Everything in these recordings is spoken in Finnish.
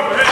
Oh, yeah.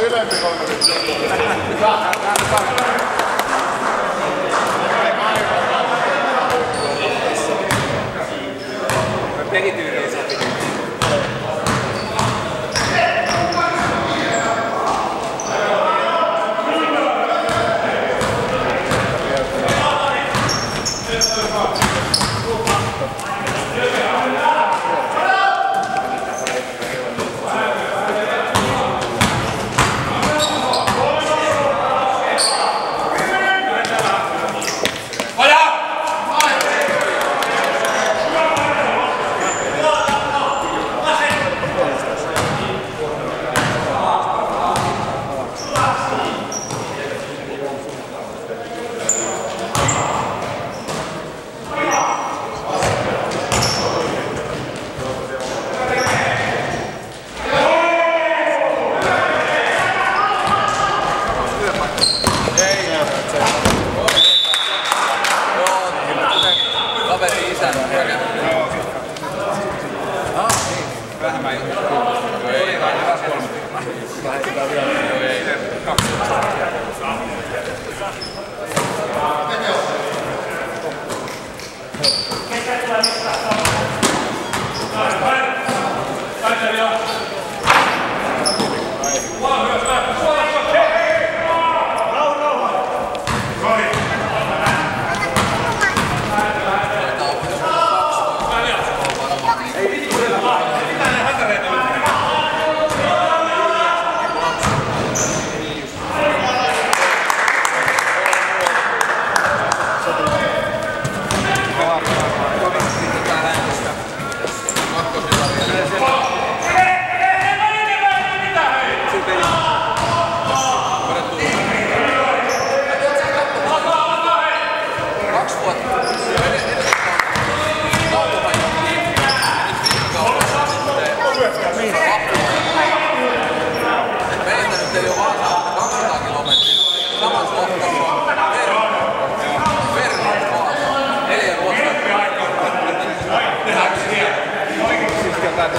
ylempi kolme. Vähemmän. Ei, taas kolme. Ei, kaksi. Kaksi 경과도